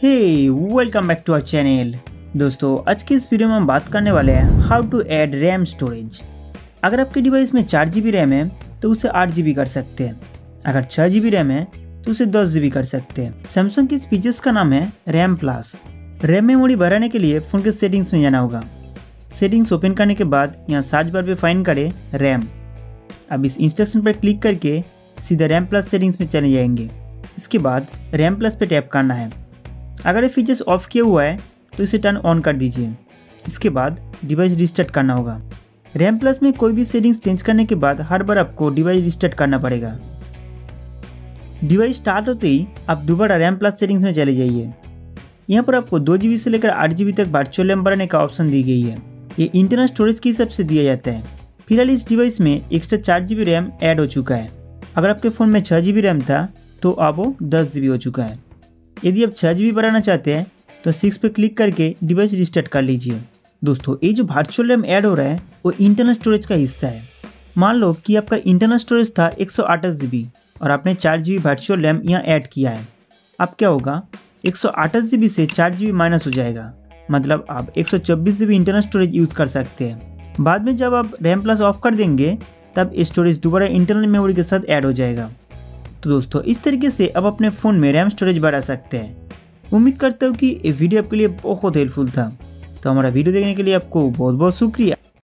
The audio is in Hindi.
Hey welcome back to our channel दोस्तों, आज के इस वीडियो में हम बात करने वाले हैं how to add RAM storage अगर आपके डिवाइस में चार जी रैम है तो उसे आठ जीबी कर सकते हैं। अगर छः जी रैम है तो उसे दस जी कर सकते हैं। सैमसंग की फीचर्स का नाम है रैम प्लस रैम मेमोरी बढ़ाने के लिए फ़ोन के सेटिंग्स में जाना होगा। सेटिंग्स ओपन करने के बाद यहाँ सर्च बार पे फाइन करें रैम अब इस इंस्ट्रक्शन पर क्लिक करके सीधा रैम प्लस सेटिंग्स में चले जाएँगे। इसके बाद रैम प्लस पे टैप करना है। अगर ये फीचर्स ऑफ़ किया हुआ है तो इसे टर्न ऑन कर दीजिए। इसके बाद डिवाइस रिस्टार्ट करना होगा। रैम प्लस में कोई भी सेटिंग्स चेंज करने के बाद हर बार आपको डिवाइस रिस्टार्ट करना पड़ेगा। डिवाइस स्टार्ट होते ही आप दोबारा रैम प्लस सेटिंग्स में चले जाइए। यहाँ पर आपको दो जी से लेकर आठ जी तक वर्चुअल रैम बढ़ाने का ऑप्शन दी गई है। ये इंटरनल स्टोरेज के हिसाब से दिया जाता है। फ़िलहाल इस डिवाइस में एक्स्ट्रा चार जी रैम ऐड हो चुका है। अगर आपके फ़ोन में छः जी रैम था तो अब वो दस जी हो चुका है। यदि आप छः जी बढ़ाना चाहते हैं तो सिक्स पे क्लिक करके डिवाइस रिस्टार्ट कर लीजिए। दोस्तों, ये जो वर्चुअल रैम ऐड हो रहा है, वो इंटरनल स्टोरेज का हिस्सा है। मान लो कि आपका इंटरनल स्टोरेज था एक सौ और आपने चार जी वर्चुअल रैम यहाँ ऐड किया है। अब क्या होगा? एक सौ से चार जी माइनस हो जाएगा। मतलब आप एक सौ इंटरनल स्टोरेज यूज़ कर सकते हैं। बाद में जब आप रैम प्लस ऑफ़ कर देंगे, तब स्टोरेज दोबारा इंटरनल मेमोरी के साथ ऐड हो जाएगा। तो दोस्तों, इस तरीके से आप अपने फ़ोन में रैम स्टोरेज बढ़ा सकते हैं। उम्मीद करता हूँ कि ये वीडियो आपके लिए बहुत हेल्पफुल था। तो हमारा वीडियो देखने के लिए आपको बहुत बहुत शुक्रिया।